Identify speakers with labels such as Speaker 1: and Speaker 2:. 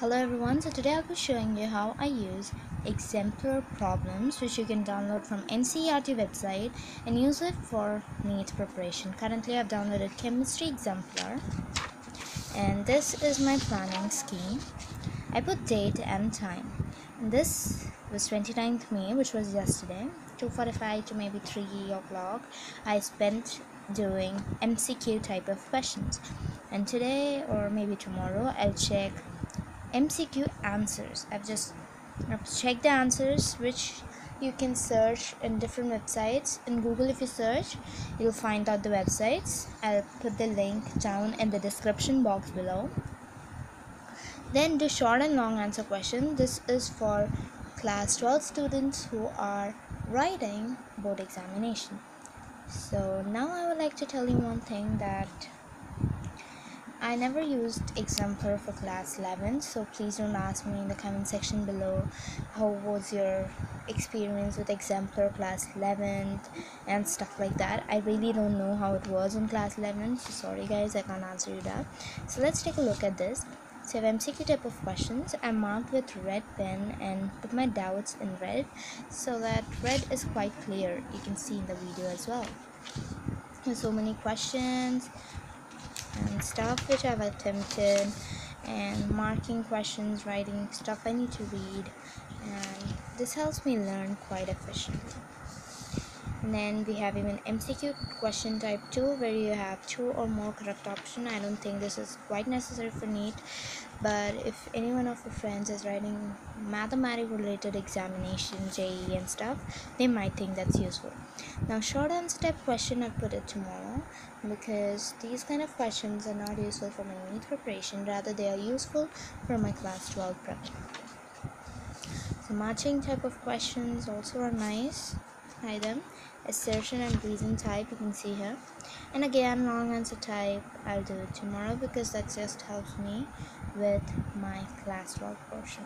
Speaker 1: Hello everyone, so today I'll be showing you how I use exemplar problems which you can download from NCERT website and use it for NEET preparation. Currently I've downloaded chemistry exemplar and this is my planning scheme. I put date and time. And this was 29th May which was yesterday 2.45 to maybe 3 o'clock I spent doing MCQ type of questions and today or maybe tomorrow I'll check MCQ answers. I've just checked the answers which you can search in different websites. In Google if you search you'll find out the websites. I'll put the link down in the description box below. Then the short and long answer question. This is for class 12 students who are writing board examination. So now I would like to tell you one thing that I never used exemplar for class 11 so please don't ask me in the comment section below how was your experience with exemplar class 11 and stuff like that. I really don't know how it was in class 11 so sorry guys I can't answer you that. So let's take a look at this. So MCQ type of questions. I marked with red pen and put my doubts in red so that red is quite clear. You can see in the video as well. There's so many questions and stuff which I've attempted and marking questions, writing stuff I need to read and this helps me learn quite efficiently. And then we have even MCQ question type 2 where you have two or more correct option. I don't think this is quite necessary for NEET but if any one of your friends is writing mathematics related examination JEE and stuff they might think that's useful. Now short answer type question I'll put it tomorrow because these kind of questions are not useful for my NEET preparation. Rather they are useful for my class 12 prep. So matching type of questions also are nice hide them assertion and reason type you can see here. And again long answer type I'll do it tomorrow because that just helps me with my class 12 portion